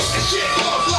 Shit.